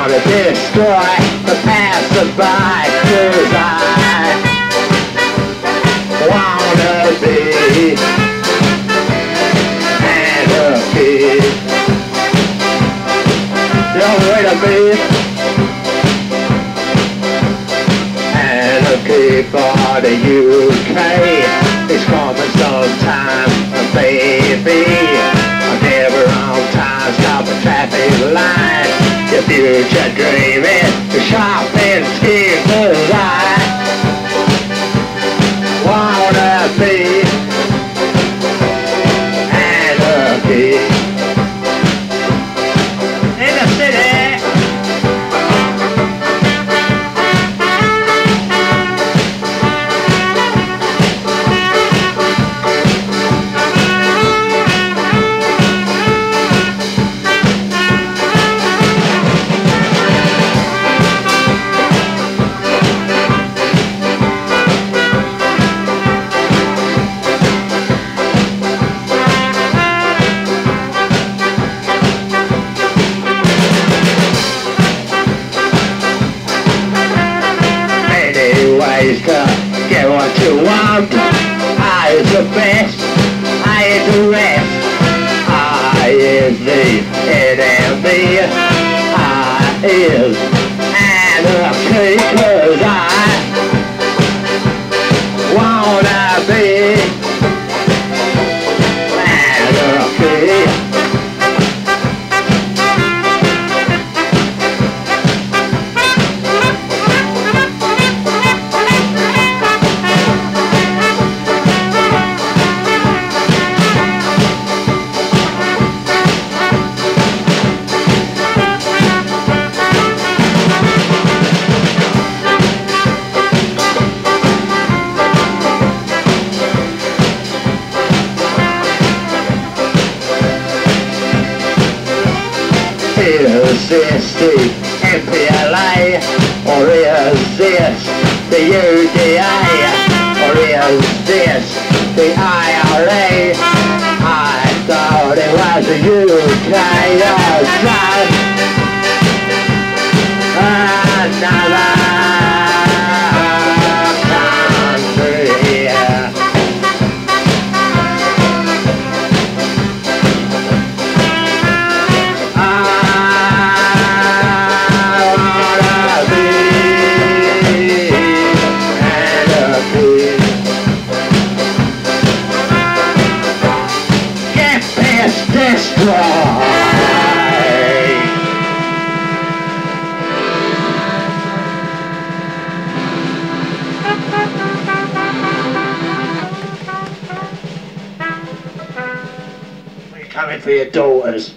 I wanna destroy the passerby, cause I wanna be anarchy. Don't wait a minute. Anarchy for the UK. Your future dreaming, the shopping scheme, cause I wanna be you want. I is the best, I is the rest. I is the enemy. I is anarchy, cause I wanna Is this the MPLA or is this the UDA or is this the IRA? I thought it was the UK or coming for your daughters.